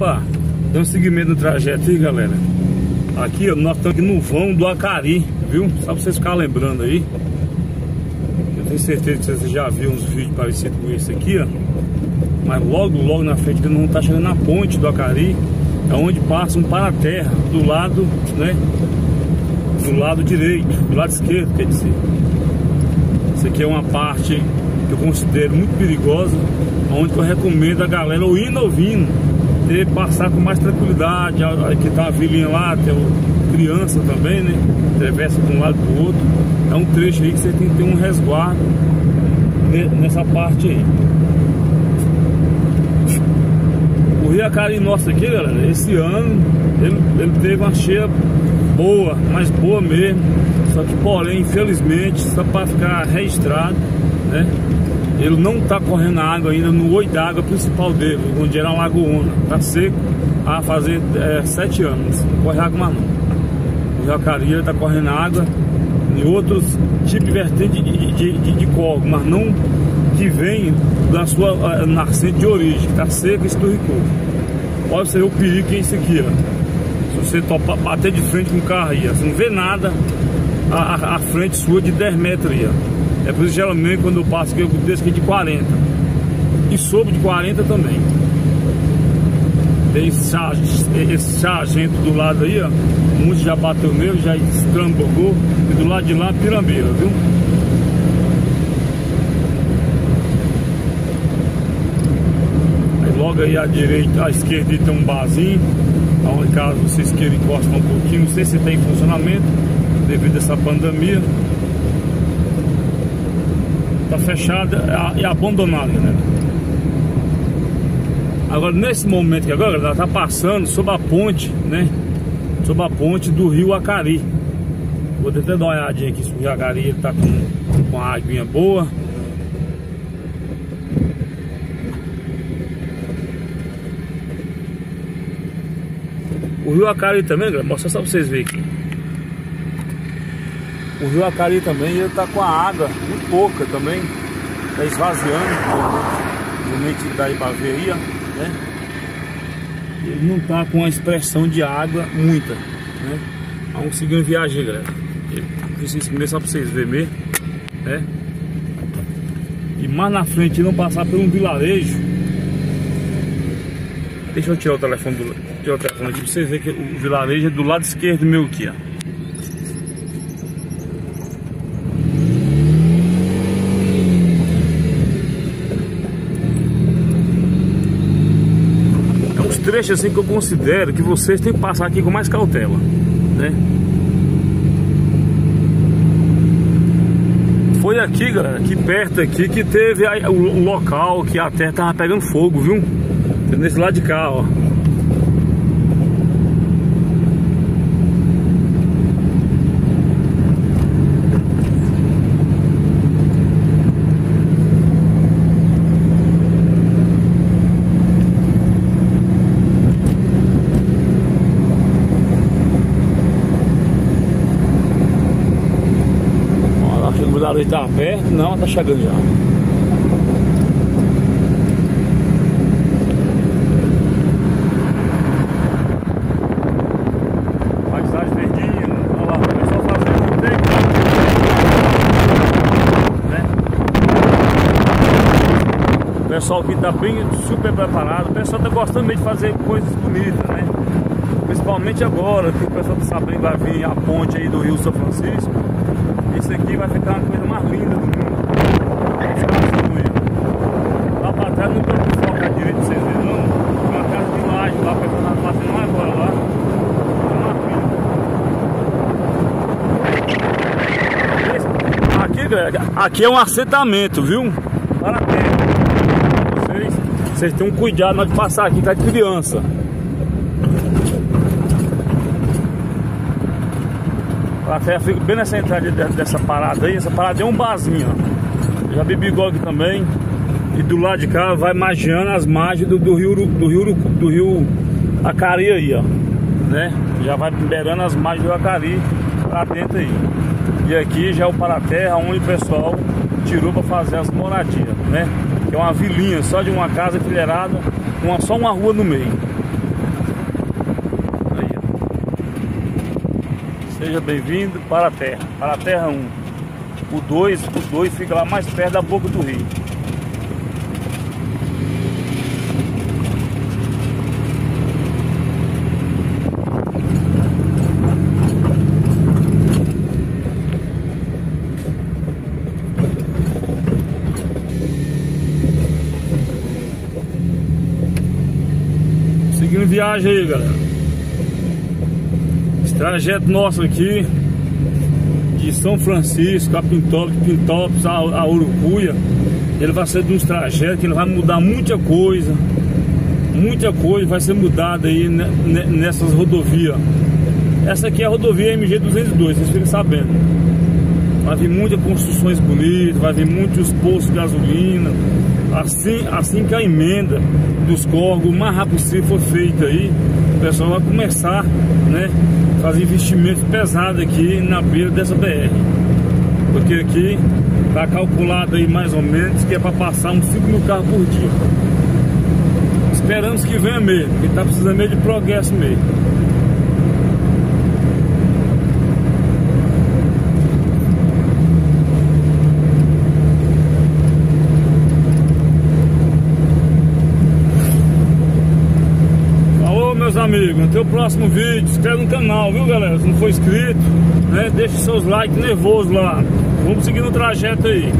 Opa, dando seguimento no trajeto aí, galera. Aqui, ó, nós estamos aqui no vão do Acari, viu? Só pra vocês ficarem lembrando aí. Eu tenho certeza que vocês já viram uns vídeos parecidos com esse aqui, ó. Mas logo, logo na frente, não tá chegando na ponte do Acari, é onde passa um para-terra do lado, né? Do lado direito, do lado esquerdo, quer dizer. Isso aqui é uma parte que eu considero muito perigosa, onde eu recomendo a galera ou indo ouvindo, ter passar com mais tranquilidade, que tá a vilinha lá, tem criança também, né? Atravessa de um lado pro outro. É um trecho aí que você tem que ter um resguardo nessa parte aí. O Rio Acari nosso aqui, galera, esse ano ele, ele teve uma cheia boa, mas boa mesmo. Só que porém, infelizmente, só para ficar registrado, né? Ele não está correndo água ainda no oi d'água principal dele, onde era uma lagoona. Está seco a fazer é, sete anos. Não corre água mais não. O Jacaria está correndo água em outros tipos de vertente de, de, de, de corvo, mas não que vem da sua uh, nascente de origem, está seco e esturricou. Olha você o perigo que é isso aqui, ó. Se você bater de frente com o carro aí, você não vê nada à frente sua de 10 metros aí, ó. É por isso geralmente quando eu passo aqui eu desço aqui de 40. E sobre de 40 também. Tem esse, sargento do lado aí, ó. Muito já bateu nele, já estrambogou. E do lado de lá, pirambeira, viu? Aí logo aí à direita, à esquerda tem um barzinho. Onde caso vocês queiram encostar um pouquinho, não sei se tem funcionamento devido a essa pandemia tá fechada e abandonada, né? Agora nesse momento que agora ela tá passando sob a ponte, né? Sob a ponte do rio Acari. Vou tentar dar uma olhadinha aqui se o rio Acari ele tá com, com a aguinha boa. O rio Acari também, galera, mostra só pra vocês verem aqui. O rio Acari também, ele tá com a água muito pouca também. Tá esvaziando. Pra ver aí, ó. Né? Ele não tá com a expressão de água muita, né? Vamos seguir viagem, galera. Preciso comer só pra vocês verem né? E mais na frente não passar por um vilarejo. Deixa eu tirar o telefone do tirar o telefone aqui pra vocês verem que o vilarejo é do lado esquerdo meu aqui, ó. Trecho assim que eu considero que vocês têm que passar aqui com mais cautela, né? Foi aqui, galera, aqui perto aqui que teve o local que a terra tava pegando fogo, viu? Nesse lado de cá, ó. Ali tá perto, não, tá chegando já. Paisagem verdinha, olha lá, pessoal fazendo o tempo. Né? O pessoal aqui tá bem super preparado, o pessoal tá gostando mesmo de fazer coisas bonitas, né? Principalmente agora, que o pessoal tá sabendo que vai vir a ponte aí do Rio São Francisco. Isso aqui vai ficar uma coisa mais linda do mundo. Lá pra trás não tem como focar direito pra vocês verem não. Tem uma casa de laje lá, o pessoal tá fazendo lá agora lá. Aqui, galera, aqui é um assentamento, viu? Parabéns. Vocês, vocês tenham cuidado na hora de passar aqui, tá de criança. A fé fica bem nessa entrada dessa parada aí. Essa parada é um barzinho, ó. Já bebi gog também. E do lado de cá vai magiando as margens do, do rio do rio do rio Acari aí, ó. Né? Já vai liberando as margens do Acari pra dentro aí. E aqui já é o Paraterra, onde o pessoal tirou para fazer as moradias, né? É uma vilinha só de uma casa enfileirada, uma, só uma rua no meio. Seja bem-vindo para a Terra, para a Terra 1. O 2, o 2 fica lá mais perto da boca do rio. Seguindo viagem aí, galera. Trajeto nosso aqui de São Francisco a Pintópolis, Pintópolis a, a Urucuia, ele vai ser de uns trajetos que ele vai mudar muita coisa. Muita coisa vai ser mudada aí nessas rodovias. Essa aqui é a rodovia MG202, vocês ficam sabendo. Vai vir muitas construções bonitas, vai vir muitos postos de gasolina, Assim, assim que a emenda dos corgos o mais rápido possível for feita aí, o pessoal vai começar, né, fazer investimentos pesados aqui na beira dessa BR. Porque aqui está calculado aí mais ou menos que é para passar uns 5 mil carros por dia. Esperamos que venha mesmo, porque está precisando meio de progresso mesmo. Amigo. Até o próximo vídeo. Se inscreve no canal, viu, galera? Se não for inscrito, né? Deixa seus likes nervosos lá. Vamos seguir no trajeto aí.